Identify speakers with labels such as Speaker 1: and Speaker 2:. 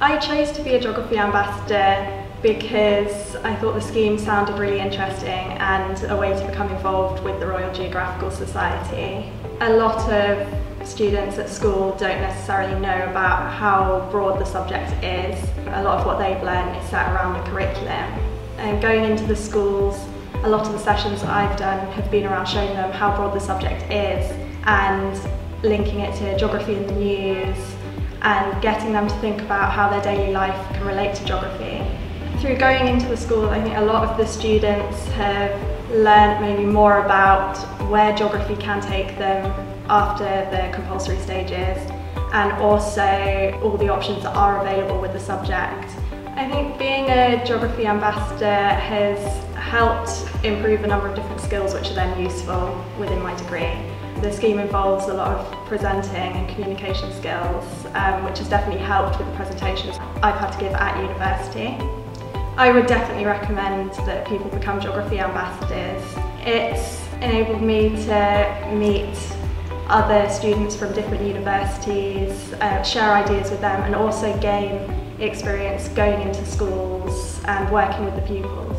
Speaker 1: I chose to be a geography ambassador because I thought the scheme sounded really interesting and a way to become involved with the Royal Geographical Society. A lot of students at school don't necessarily know about how broad the subject is. A lot of what they've learned is set around the curriculum. And going into the schools, a lot of the sessions I've done have been around showing them how broad the subject is and linking it to geography in the news and getting them to think about how their daily life can relate to geography. Through going into the school, I think a lot of the students have learned maybe more about where geography can take them after the compulsory stages and also all the options that are available with the subject. I think being a geography ambassador has helped improve a number of different skills which are then useful within my degree. The scheme involves a lot of presenting and communication skills, um, which has definitely helped with the presentations I've had to give at university. I would definitely recommend that people become geography ambassadors. It's enabled me to meet other students from different universities, uh, share ideas with them and also gain experience going into schools and working with the pupils.